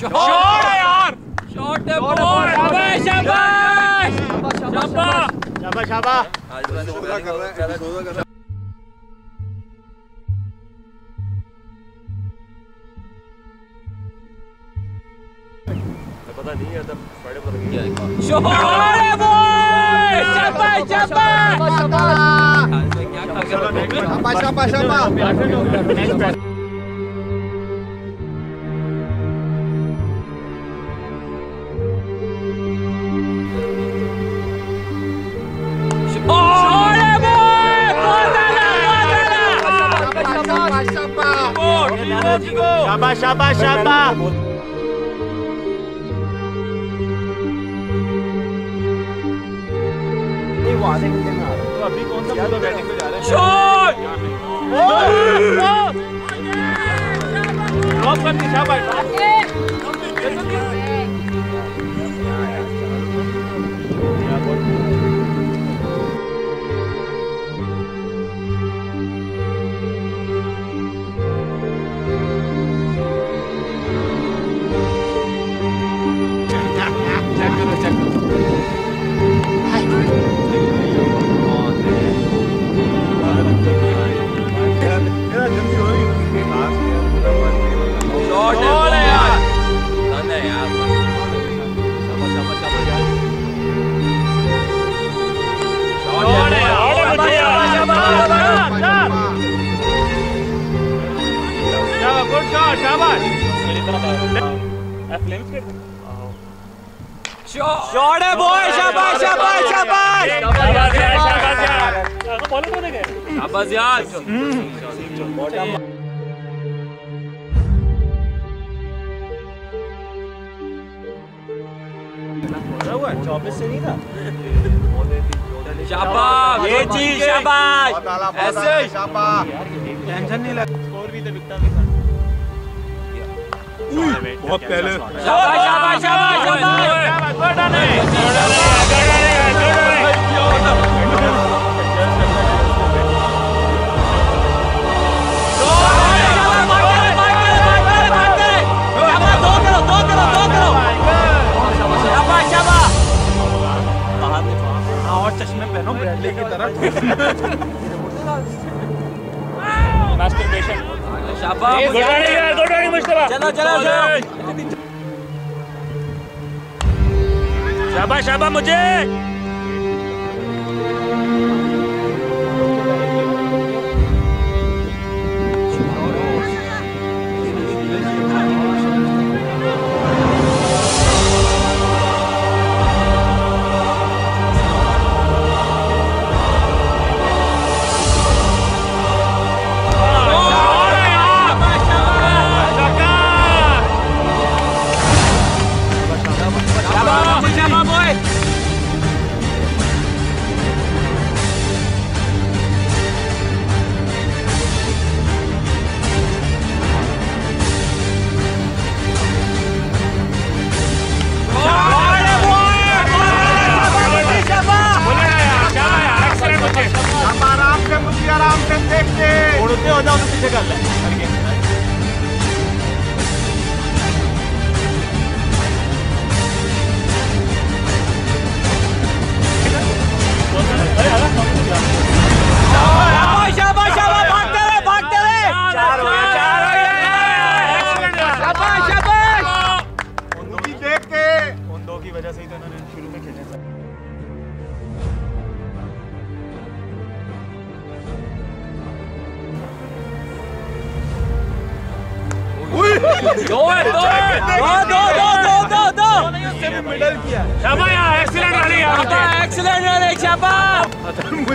Shot है यार shot है बॉय शाबाश शाबाश शाबाश शाबाश शाबाश शॉट है बॉय शाबाश शाबाश क्या खा गया शाबाश शाबाश शाबाश शॉट शाबाश शाबाश शाबाश तो अभी कौन सा पूरा बैटिंग पे जा रहा है शॉट ड्रॉप कर दी शाबाश शॉट है बॉय शाबाश शाबाश शाबाश शाबाश यार चौबीस से नहीं था शाबाश ये चीज़ शाबाश ऐसे ही। टेंशन नहीं लग स्कोर भी तो बिकता भी था। बहुत पहले। शाबाश शाबाश शाबाश शाबाश और चश्मे पहनो ब्रैडली की तरह चलो चला। शाबाश शाबाश मुझे।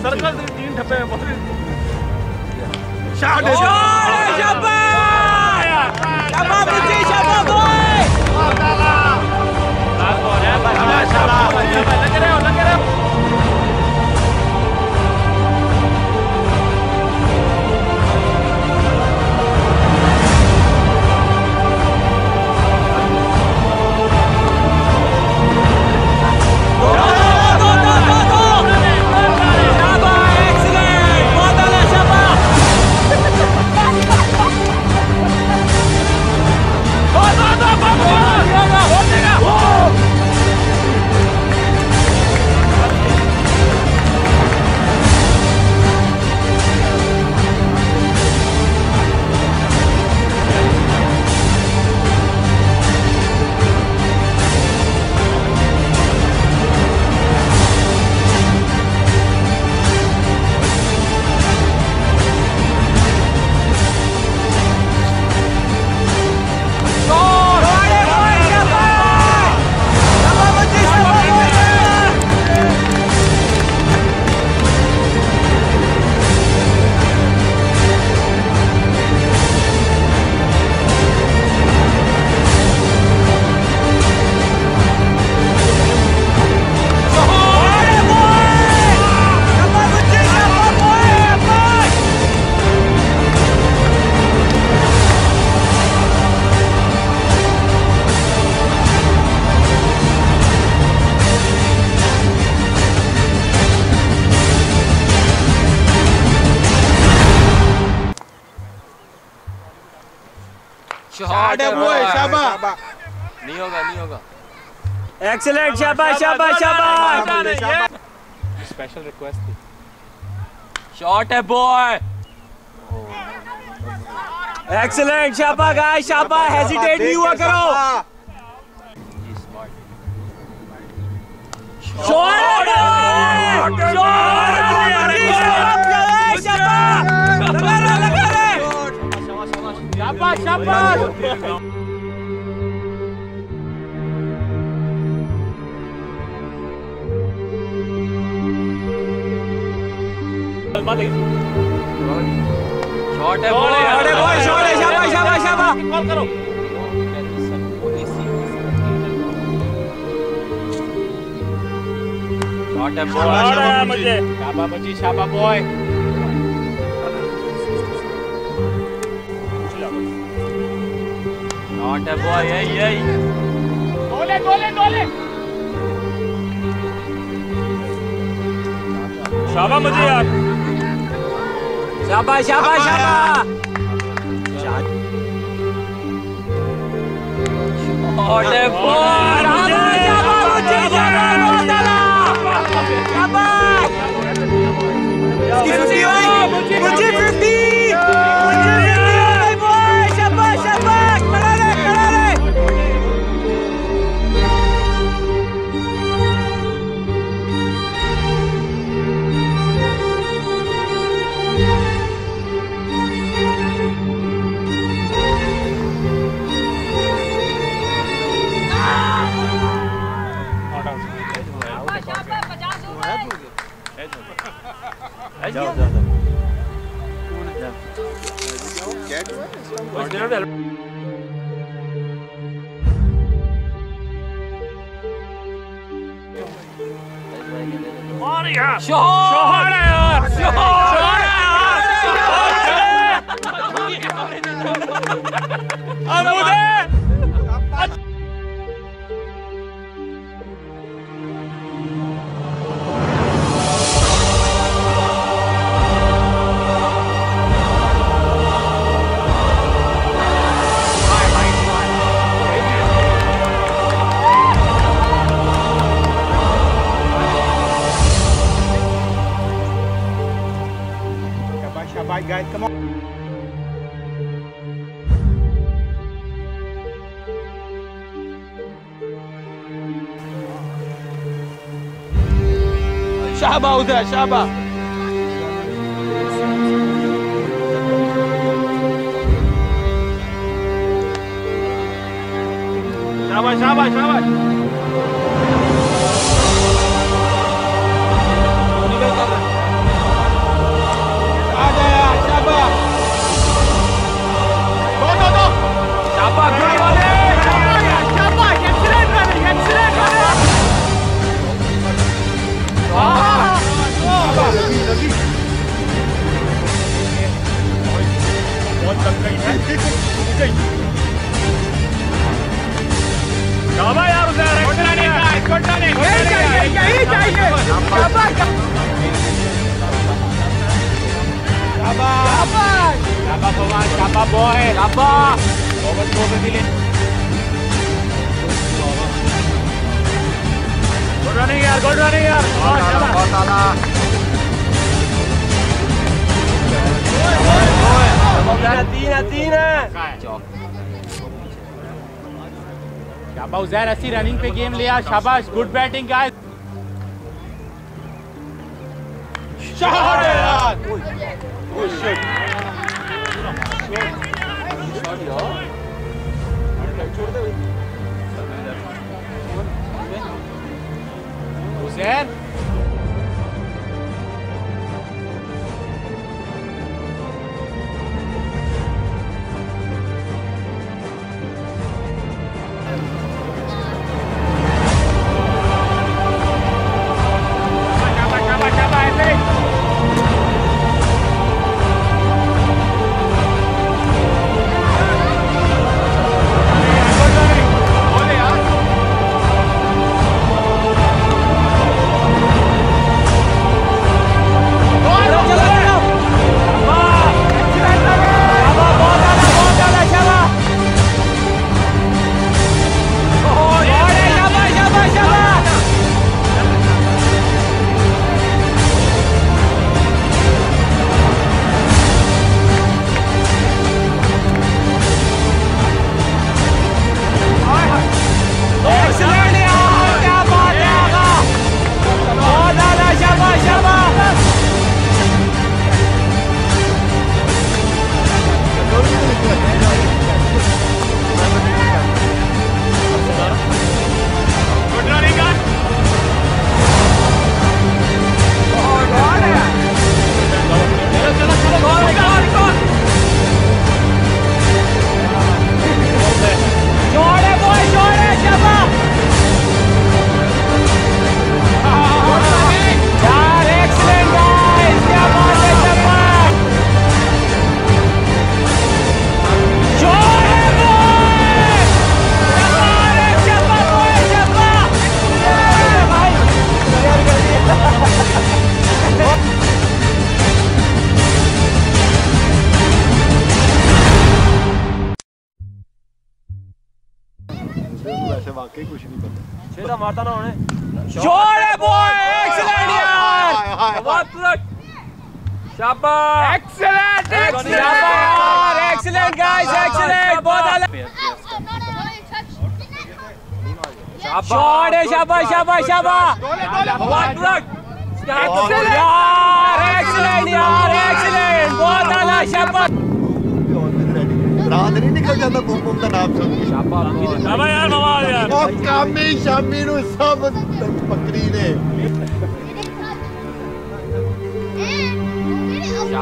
सर्कल तीन ठप्पे में बहुत शॉट शाबाश शाबाश मुझे शाबाश बॉय शाबाश शाबाश लगे रहो लगे रहो शाबाश नहीं होगा नहीं होगा एक्सीलेंट शाबाश शाबाश शाबाश स्पेशल रिक्वेस्ट थी शॉट है बॉय एक्सीलेंट शाबाश गाइस शाबाश हेजिटेट नहीं हुआ करो शॉट शॉट शाबाश शाबाश शॉट है बॉय अरे बॉय शॉट है शाबाश शाबाश शाबाश। कॉल करो। शॉट है शाबाश बॉय मुझे। शाबा मुझे शाबा बॉय। शॉट है बॉय यही यही गोले गोले गोले शाबाश मुझे यार शाबाश शाबाश शाबाश शॉट है बॉय शाबाश मुझे शाबाश शाबाश किसकी हुई मुझे मुझे 小号，小号来啊！小号，来啊！小号来！阿木德。Shabash, shabash, guys, come on. शाबा उधर शाबा शाबाश शाबाश शाबाश यार गुड रनिंग यार। बहुत शाबाश तीन तीन शाबाश उजैर अस्सी रनिंग पे गेम लिया शाबाश। गुड बैटिंग गाइस शॉट यार। Zan? तो मारता ना उन्हें शॉट है बॉय एक्सीलेंट यार। बहुत लक शाबाश एक्सीलेंट शाबाश एक्सीलेंट गाइस एक्सीलेंट बहुत अलग शॉट है शाबाश शाबाश शाबाश बहुत यार एक्सीलेंट यार एक्सीलेंट बहुत अलग शाबाश रात नहीं निकल जाता बूम बूम का नाम सुन के शाबाश यार नवाज यार ਉਹ ਕਾਮੀ ਸ਼ਾਮੀ ਨੂੰ ਸਭ ਬੱਕਰੀ ਨੇ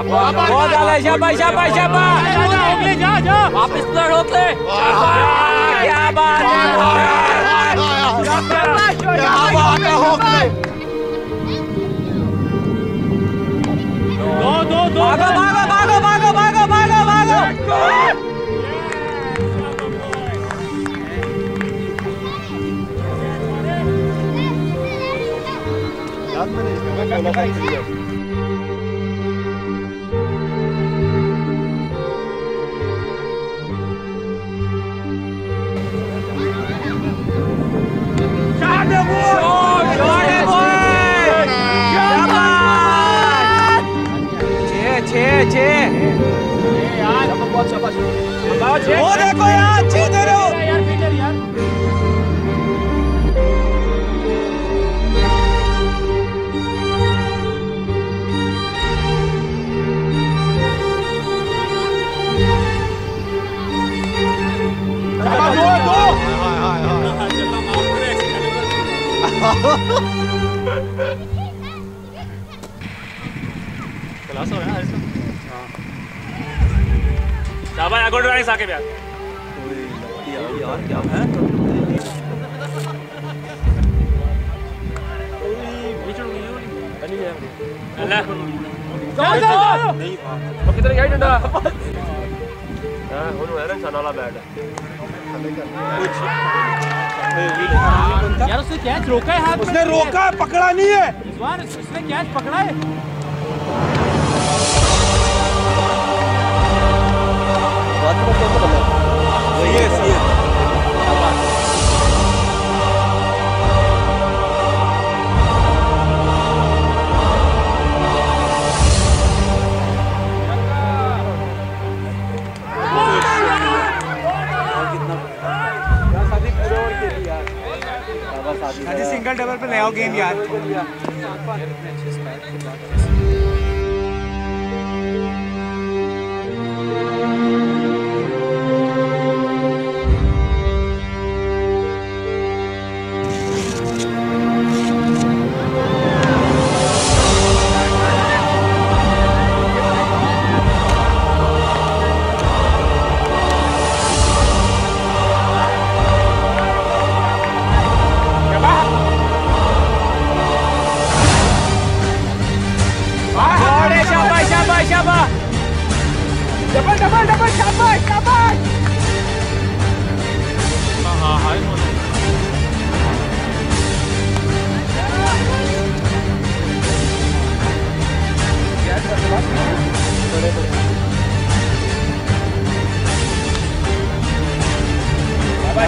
बहुत अलग शाबाश शाबाश शाबाश होगले जा जा वापस लड़ होगले क्या बात है क्या बात है होकले दो दो दो भागो भागो भागो भागो इसमें बोला साहब आया गुड रानी साके यार यार क्या है नहीं किधर गया डंडा हां होने वाला है साला वाला बैट है यार उसने कैच रोका है हाथ उसने रोका पकड़ा नहीं है। उसने कैच पकड़ा है? वही है सी है आओ गेम यार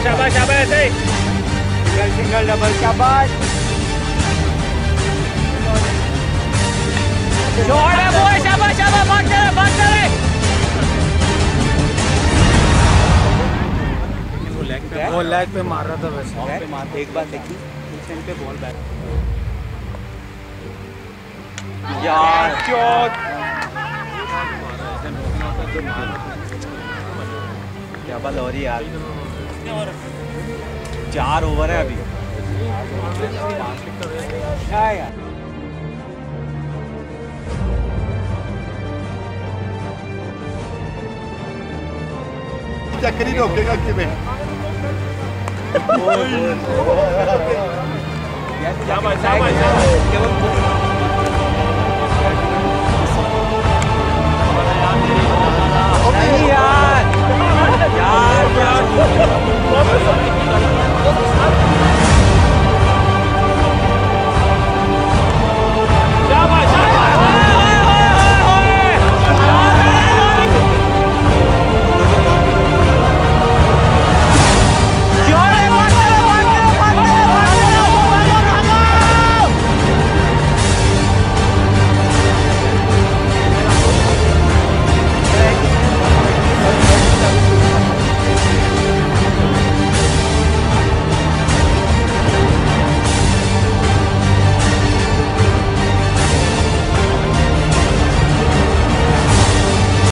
शाबाश शाबाश ऐसे सिंगल सिंगल डबल शाबाश। है बॉय रहे वो लेग पे मार रहा था वैसे। एक बार देखी। उस पे बॉल बैक यार चौक क्या बात हो रही है यार? कितने ओवर चार ओवर है अभी। क्या चक्कर रोकेगा कि Yeah. यार यार